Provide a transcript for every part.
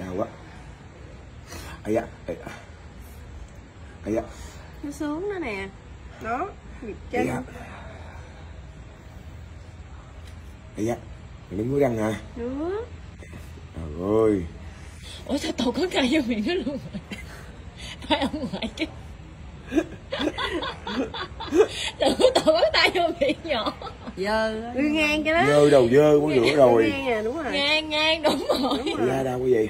đau quá. Ấy da ấy da. Nó sướng đó nè. Đó nhịp ấy chân. Da ấy da mày đứng mũi răng hả? Nữa trời ơi. Ủa sao tổ có cây vô miệng nó luôn rồi? Phải ông ngoại chứ tưởng tổ có tay vô miệng nhỏ. Đi ngang cái đó. Dơ đầu dơ muốn rửa rồi. ngang à đúng rồi. Ngang ngang đúng rồi. Da đau cái gì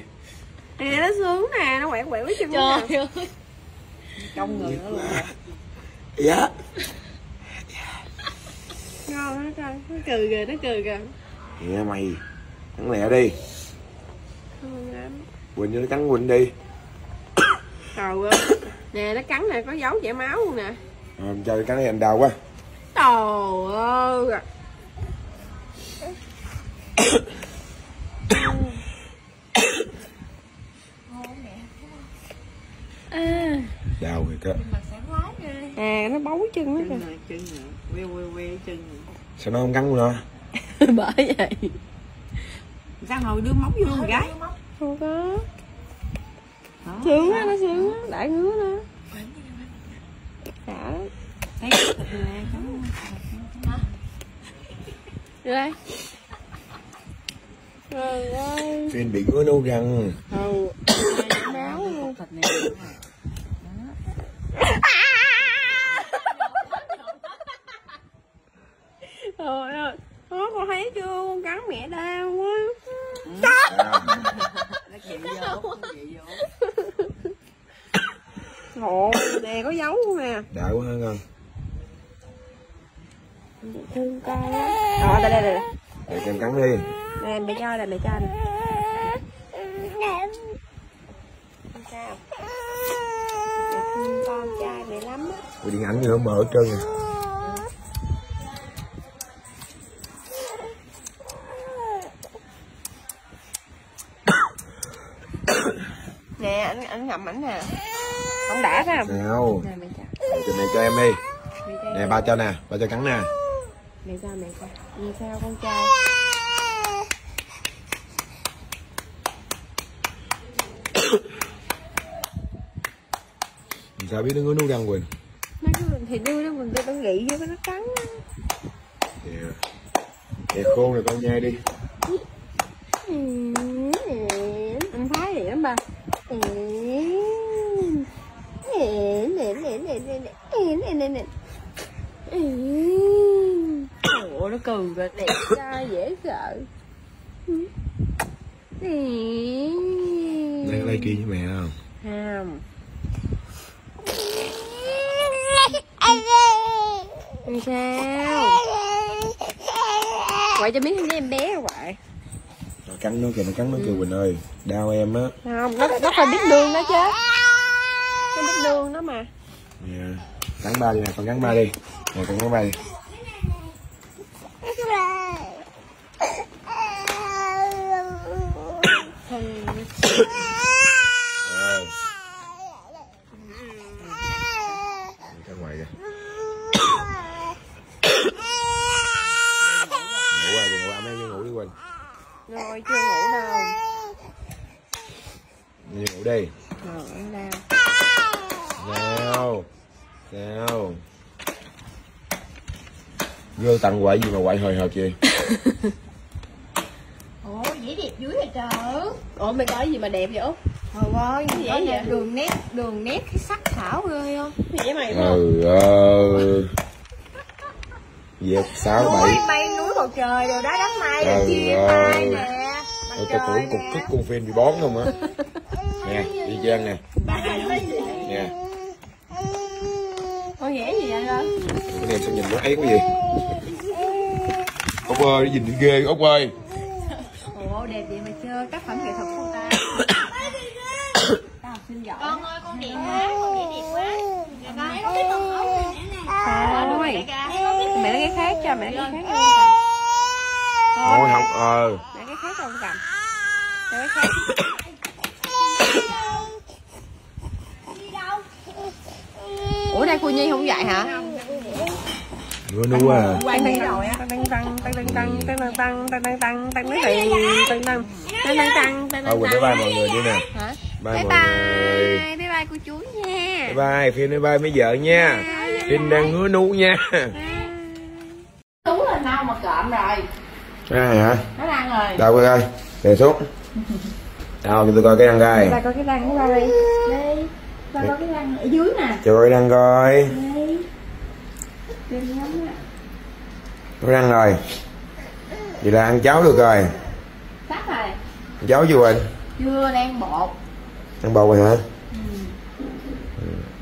nè nó sướng nè nó quẹt quẹt với chân trời ơi. Trong người nó luôn. Da ngon nó coi nó cười kìa nó cười kìa. Nè mày cắn lẹ đi. Quỳnh cho nó cắn quỳnh đi. Trời ơi. Nè nó cắn nè có dấu chảy máu luôn nè. À, cho nó cắn này anh đau quá. Trời ơi à, cơ à nó bấu chân nó kìa. chân nữa queo queo queo chân nữa. sao nó không cắn nữa bởi vậy. Sao hồi đưa móng vô con gái. không có. Đó. sướng á nó sướng á đại ngứa nó xả thấy thịt nè Đưa đây. Trời ơi. Phiên bị ngứa nấu răng Ừ. Máu luôn thịt nè Trời ơi Đó con thấy chưa? Con cắn mẹ đau quá. Nó vô nó vô Ồ nè có dấu luôn nè Đã quá ha ngon Thương con lắm Rồi đây đây đây. Để em cắn đi. Nè mẹ cho đây mẹ cho nè Sao Mẹ thương con trai mẹ lắm á. Ui điện ảnh nữa mở hết trơn rồi Nè anh anh ngậm ảnh nè. Không đã phải không? Mẹ cho Chừng này cho em đi. Mẹ Nè ba cho nè Ba cho cắn nè. Mẹ cho mẹ cho. Vì sao con trai? Sao biết nó ngứa nấu răng Quỳnh? Nó cứ thì đưa nó mình đưa nó nghĩ vô cái nó cắn á. Nè Nè khô rồi con nhai đi. Ừ, anh thái gì lắm ba Ủa nó cừ rồi đẹp trai dễ sợ. Ừ. Đang lấy kia với mẹ không? Không. Làm sao? Quậy cho biết đi em bé quậy Cắn nó kìa nó cắn nó kìa Quỳnh ơi Đau em á Không, nó nó phải biết nương nó chứ. Nó biết nương nó mà. Nè Cắn ba đi nè con cắn ba đi Nè con cắn ba đi Ờ. Đi ra ngoài kìa ngủ rồi ngủ ấm em đi ngủ đi Quỳnh Rồi chưa ngủ đâu. đi ngủ đi ăn nào. sao sao vô tặng quậy gì mà quậy hồi hộp vậy ủa dễ đẹp dưới rồi trời Ủa mày nói gì mà đẹp vậy Út? trời ơi Cái gì có vậy? đường nét đường nét cái sắc thảo ghê không Cái gì vậy mày không? ừ ờ dẹp sáu núi bảy bay núi bầu trời rồi đó đám mây Ừ, rồi chia tay nè mặt Ôi, tao trời tưởng cục cức con phim bị bón không á nè đi trang nè. Nè. Con vẽ gì vậy hả? cái này sao nhìn nó ấy quá vậy? Ốc ơi nó nhìn đi ghê ốc ơi. Ủa đẹp vậy mà chơi tác phẩm nghệ thuật của ta. Ta học sinh giỏi. Con ơi con đẹp quá con vẽ đẹp quá. Con con biết con ốc nè. Nè đại ca Mẹ lấy cái khác cho, mẹ lấy cái khác cho. Thôi không ờ. Mẹ cái khác cho con cầm. Cho cái khác. Ủa đây cô Nhi không dạy hả? ngứa nú à quay đi rồi á Thôi Quỳnh nói bye mọi người đi nè Hả? Bye Bye mọi người bye, bye bye cô chú nha. Bye bye, Phiên nói bye mấy vợ nha Phiên đang ngứa nú nha Tú là nào mà cộm rồi Ai hả? Đâu coi coi Đề xuống Đâu cho tôi coi cái răng coi. Bà có cái răng của ba đi. Đây Ba có cái răng ở dưới nè. Cho coi răng coi. Đây Đừng nhắm á Có răng rồi. Vậy là ăn cháo được rồi. Sắp rồi. Cháo chưa Quỳnh? Chưa đang bột. Ăn bầu rồi hả?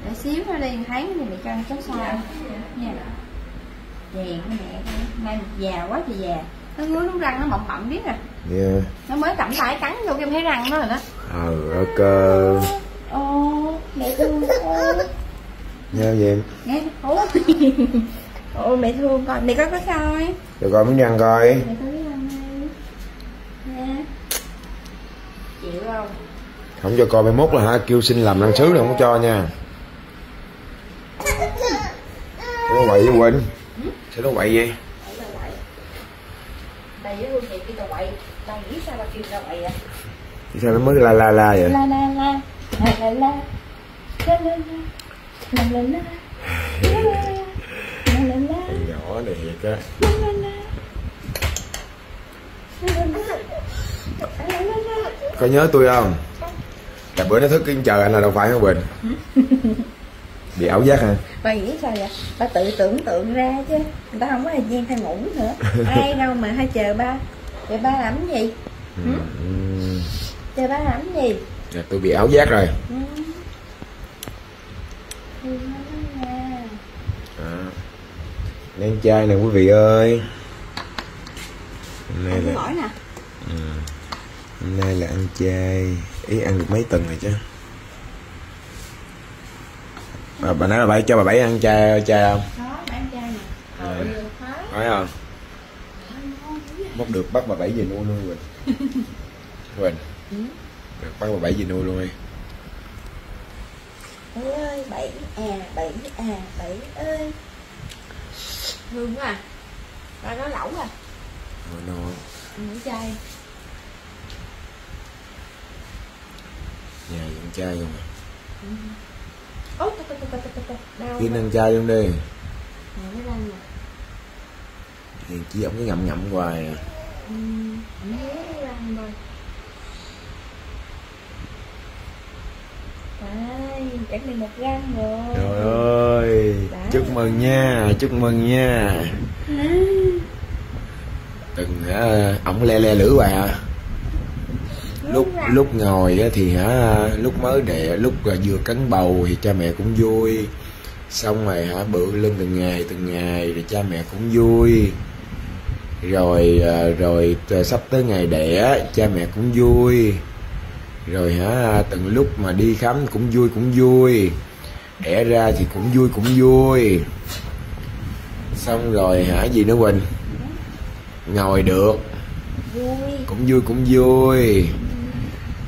Để xíu nó đi thấy thì mẹ cho ăn cháo sao Nha Chèn cái mẹ coi. Nay già quá thì già Nó ngứa nó răng nó bậm bậm biết à Yeah Nó mới cầm tay cắn vô em thấy răng nó rồi đó. Ờ, ok. Ô Mẹ thương Ô Nha vậy. Nghe Ô Ôi mẹ thương con. Mẹ có có coi Cho coi miếng răng coi. Mẹ có cái răng đây Nè Chịu không? Không cho coi mai mốt là hả? Kêu xin làm răng sứ là không có cho nha. Sao nó quậy vậy Quỳnh? Sao nó quậy vậy? Đây với Hương Thị kia tao quậy Tao nghĩ sao bà kêu tao quậy à Sao nó mới la la la vậy? La la la La la la La la la La la Nhỏ này thiệt á Có nhớ tôi không? Là bữa nó thức cái chờ anh là đâu phải không Bình? Bị ảo giác hả? Bà nghĩ sao vậy? Bà tự tưởng tượng ra chứ Người ta không có thời gian thay ngủ nữa Ai đâu mà hay chờ ba Chờ ba làm cái gì? Ừ. Chờ ba làm cái gì? Dạ, tôi bị ảo giác rồi Ừ. Ừ, à. Ăn chay nè quý vị ơi Hôm nay Ăn là nè hôm nay là ăn chay Ý ăn được mấy tuần rồi chứ bà, bà nói là bà cho bà bảy ăn chay chay không? Đó, bán chay nè Rồi. Ừ, hết. Phải không? Mốt được bắt bà bảy về nuôi luôn Quỳnh Quỳnh Được bắt bà bảy về nuôi luôn đi. Ơi bảy à bảy à bảy ơi. Hương quá à. Ba nói lẩu à. Rồi nó ăn chay. Nhà ăn chay không à ôi đau Kiên ăn chay luôn đi răng nè Thì chỉ ông cứ ngậm ngậm hoài. À ừ răng chẳng một răng rồi. Trời ơi Chúc mừng nha Chúc mừng nha. Từng hả Ổng le le lửa hoài à lúc lúc ngồi thì hả lúc mới đẻ lúc vừa cấn bầu thì cha mẹ cũng vui. Xong rồi hả bự lên từng ngày từng ngày thì cha mẹ cũng vui. Rồi à, rồi sắp tới ngày đẻ cha mẹ cũng vui. Rồi hả từng lúc mà đi khám cũng vui cũng vui. Đẻ ra thì cũng vui cũng vui. Xong rồi hả gì nữa quỳnh? Ngồi được. Vui. Cũng vui cũng vui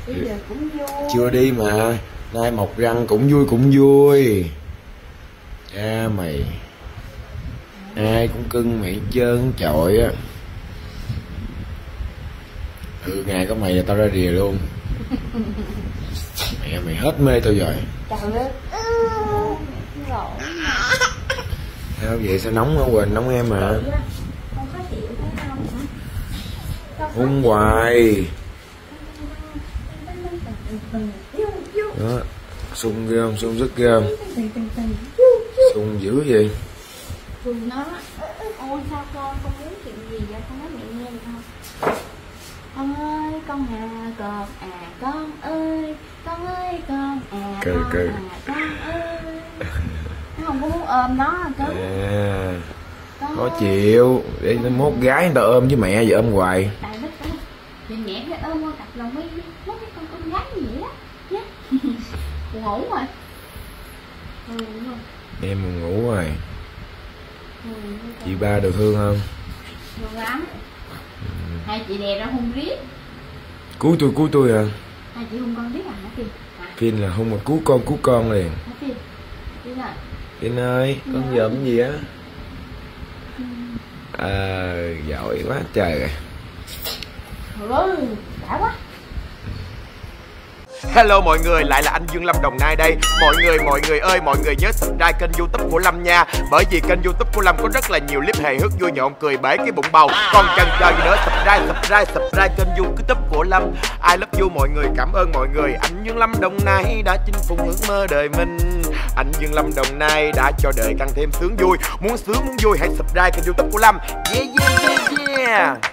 bây giờ cũng vui chưa đi mà. Nay mọc răng cũng vui cũng vui. Cha mày. Ai cũng cưng mày trơn trọi á. Ừ ngày có mày là tao ra rìa luôn. Mẹ mày hết mê tao rồi. Sao vậy? Sao nóng không quỳnh nóng em mà không hung hoài đó. Sung ghê không? Sung sức ghê không? Sung dữ vậy. Thường nó Ôi sao con, con muốn chuyện gì vậy? Con nói mẹ nghe được không? Con ơi, con à, con à, con ơi Con ơi, con à, Cười, con cười. à, con ơi. Nó không có muốn ôm nó cơ à, Con khó chịu. Để nó mốt gái người ta ôm với mẹ giờ ôm hoài. Tại Thì mẹ phải ôm con cặp lòng mới Mốt cái con con gái vậy đó? Nhá Ngủ rồi. Ừ, đúng rồi. Em buồn ngủ rồi. Ừ, chị ba được thương không? Ngon lắm. Hai chị đè ra hung riết. Cứu tôi cứu tôi à? Hai chị hung con riết à hả? Pin là không mà cứu con cứu con liền. Hả Kim? Kim? Pin ơi con giỡn gì á? À, giỏi quá trời. rồi đã quá Hello mọi người, lại là anh Dương Lâm Đồng Nai đây. Mọi người, mọi người ơi, mọi người nhớ subscribe kênh youtube của Lâm nha. Bởi vì kênh youtube của Lâm có rất là nhiều clip hề hước vui nhộn cười bể cái bụng bầu. Còn chần chờ gì nữa, subscribe, subscribe, subscribe kênh youtube của Lâm. I love you mọi người, cảm ơn mọi người. Anh Dương Lâm Đồng Nai đã chinh phục ước mơ đời mình. Anh Dương Lâm Đồng Nai đã cho đời càng thêm sướng vui. Muốn sướng muốn vui hãy subscribe kênh youtube của Lâm. Yeah yeah yeah yeah.